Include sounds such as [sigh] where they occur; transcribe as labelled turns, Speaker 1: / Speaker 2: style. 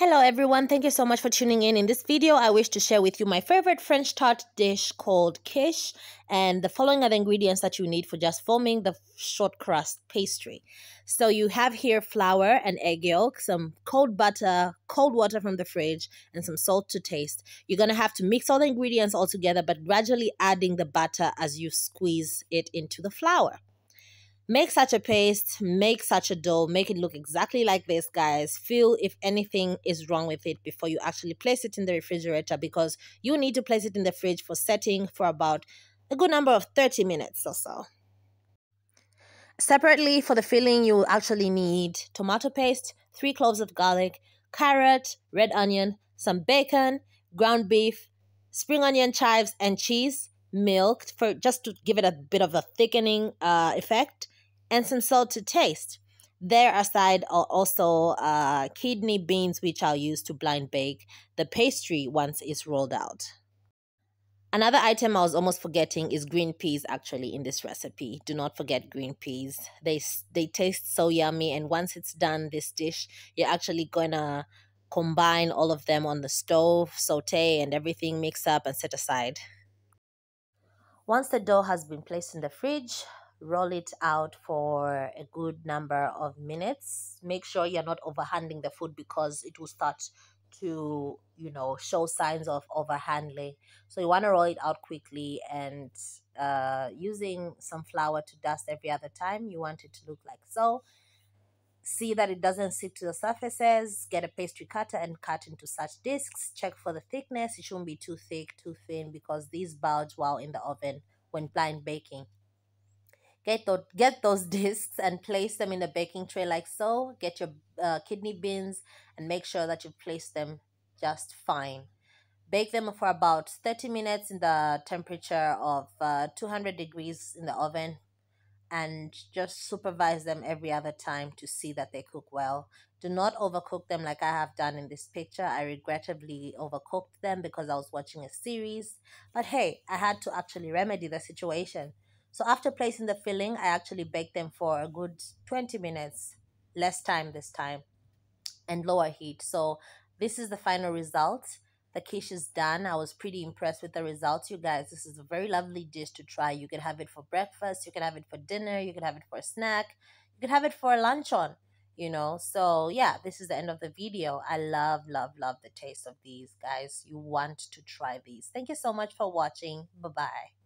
Speaker 1: Hello everyone, thank you so much for tuning in. In this video, I wish to share with you my favorite French tart dish called quiche and the following are the ingredients that you need for just forming the short crust pastry. So you have here flour and egg yolk, some cold butter, cold water from the fridge, and some salt to taste. You're going to have to mix all the ingredients all together but gradually adding the butter as you squeeze it into the flour make such a paste, make such a dough, make it look exactly like this, guys. Feel if anything is wrong with it before you actually place it in the refrigerator because you need to place it in the fridge for setting for about a good number of 30 minutes or so. Separately, for the filling, you will actually need tomato paste, three cloves of garlic, carrot, red onion, some bacon, ground beef, spring onion chives, and cheese, milk for just to give it a bit of a thickening uh, effect, and some salt to taste. There aside are also uh, kidney beans, which I'll use to blind bake the pastry once it's rolled out. Another item I was almost forgetting is green peas actually in this recipe. Do not forget green peas. They they taste so yummy and once it's done this dish, you're actually going to combine all of them on the stove, saute and everything mix up and set aside. Once the dough has been placed in the fridge, roll it out for a good number of minutes. Make sure you're not overhandling the food because it will start to, you know, show signs of overhandling. So you want to roll it out quickly and uh, using some flour to dust every other time. You want it to look like so. See that it doesn't stick to the surfaces. Get a pastry cutter and cut into such discs. Check for the thickness. It shouldn't be too thick, too thin because these bulge while in the oven when blind baking. Get those, get those [laughs] discs and place them in the baking tray like so. Get your uh, kidney beans and make sure that you place them just fine. Bake them for about 30 minutes in the temperature of uh, 200 degrees in the oven and just supervise them every other time to see that they cook well. Do not overcook them like I have done in this picture. I regrettably overcooked them because I was watching a series. But hey, I had to actually remedy the situation. So after placing the filling, I actually baked them for a good 20 minutes, less time this time, and lower heat. So this is the final result. The quiche is done. I was pretty impressed with the results, you guys. This is a very lovely dish to try. You can have it for breakfast, you can have it for dinner, you can have it for a snack, you can have it for a luncheon, you know. So yeah, this is the end of the video. I love, love, love the taste of these, guys. You want to try these. Thank you so much for watching. Bye-bye.